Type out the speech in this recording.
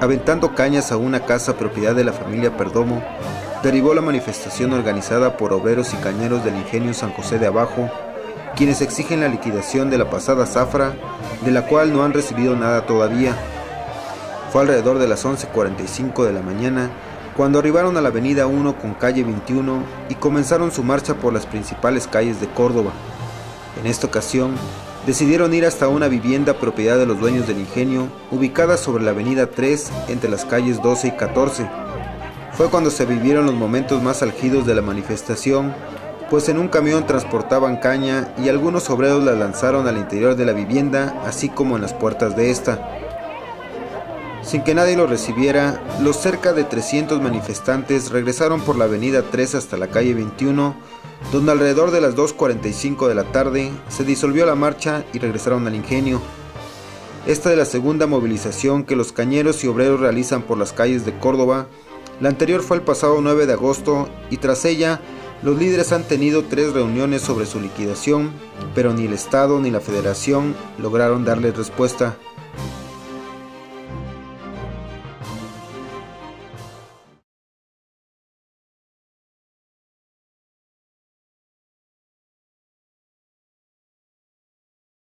Aventando cañas a una casa propiedad de la familia Perdomo, derivó la manifestación organizada por obreros y cañeros del ingenio San José de Abajo, quienes exigen la liquidación de la pasada zafra, de la cual no han recibido nada todavía. Fue alrededor de las 11.45 de la mañana cuando arribaron a la avenida 1 con calle 21 y comenzaron su marcha por las principales calles de Córdoba. En esta ocasión, decidieron ir hasta una vivienda propiedad de los dueños del ingenio, ubicada sobre la avenida 3 entre las calles 12 y 14. Fue cuando se vivieron los momentos más algidos de la manifestación, pues en un camión transportaban caña y algunos obreros la lanzaron al interior de la vivienda, así como en las puertas de esta. Sin que nadie lo recibiera, los cerca de 300 manifestantes regresaron por la avenida 3 hasta la calle 21, donde alrededor de las 2.45 de la tarde se disolvió la marcha y regresaron al ingenio. Esta es la segunda movilización que los cañeros y obreros realizan por las calles de Córdoba. La anterior fue el pasado 9 de agosto y tras ella los líderes han tenido tres reuniones sobre su liquidación, pero ni el Estado ni la Federación lograron darles respuesta.